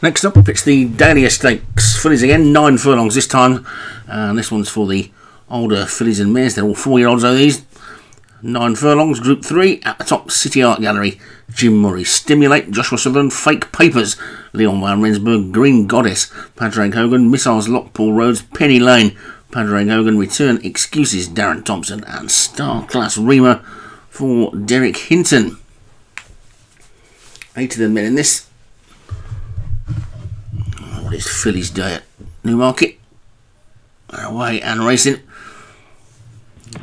Next up, it's the Dahlia Stakes. Fillies again, nine furlongs this time. And this one's for the older fillies and mares. They're all four year olds, though, these. Nine furlongs, Group 3. At the top, City Art Gallery. Jim Murray. Stimulate, Joshua Sutherland. Fake Papers. Leon Van Rensburg. Green Goddess. Padraig Hogan. Missiles Lock, Paul Rhodes. Penny Lane. Padraig Hogan. Return Excuses. Darren Thompson. And Star Class Rima for Derek Hinton. Eight of the men in this what is Fillies Day at Newmarket. Away and racing.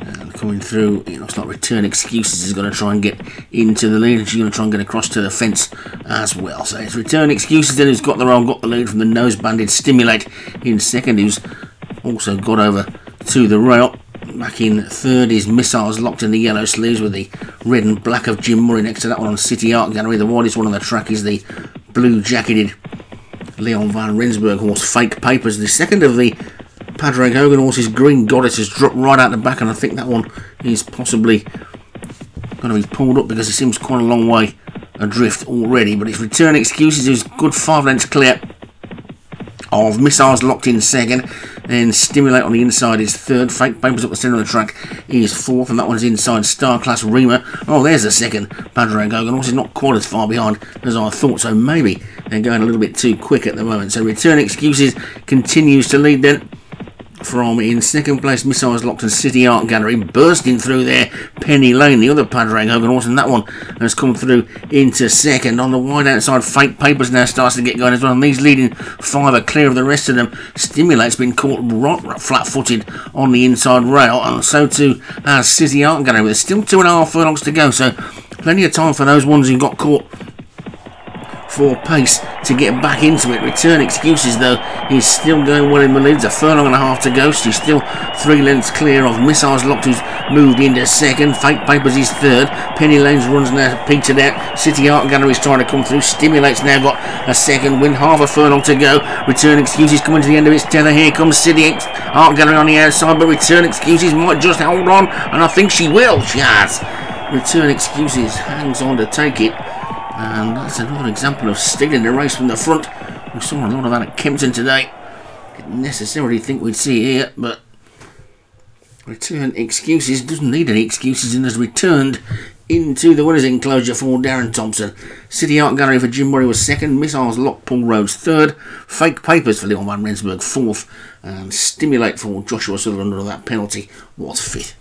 And coming through, it looks like Return Excuses is going to try and get into the lead. And She's going to try and get across to the fence as well. So it's Return Excuses then who's got the roll, got the lead from the nose banded Stimulate in second, who's also got over to the rail. Back in third is Missiles locked in the yellow sleeves with the red and black of Jim Murray next to that one on City Art Gallery. The widest one on the track is the blue jacketed Leon Van Rensburg horse Fake Papers. The second of the Padraig Hogan horses Green Goddess has dropped right out the back and I think that one is possibly going to be pulled up because it seems quite a long way adrift already. But its return excuses. Is good five lengths clear of missiles locked in second then Stimulate on the inside is third. Fake Papers up the centre of the track is fourth, and that one's inside Star Class Rima. Oh, there's a second. Padraig Hogan. Also, not quite as far behind as I thought, so maybe they're going a little bit too quick at the moment. So Return Excuses continues to lead then from in second place Missiles Locked and City Art Gallery bursting through there Penny Lane. The other Padraig Hogan horse and that one has come through into second. On the wide outside Fake Papers now starts to get going as well and these leading five are clear of the rest of them. Stimulate's been caught flat footed on the inside rail and so too has City Art Gallery there's still two and a half furlongs to go so plenty of time for those ones who got caught for pace to get back into it. Return excuses though, he's still going well in the leads. a furlong and a half to go. She's still three lengths clear of Missiles Locked, who's moved into second. Fake Papers is third. Penny Lane's runs now petered out. City Art Gallery's trying to come through. Stimulate's now got a second win. Half a furlong to go. Return excuses coming to the end of its tether. Here comes City Art Gallery on the outside, but return excuses might just hold on, and I think she will. She has. Return excuses hangs on to take it. And that's another example of stealing the race from the front. We saw a lot of that at Kempton today. Didn't necessarily think we'd see here, but return excuses doesn't need any excuses and has returned into the winners enclosure for Darren Thompson. City Art Gallery for Jim Murray was second, Missiles Lock Paul Rhodes third, Fake Papers for Leon Van Rensburg fourth, and Stimulate for Joshua Sutherland under that penalty was fifth.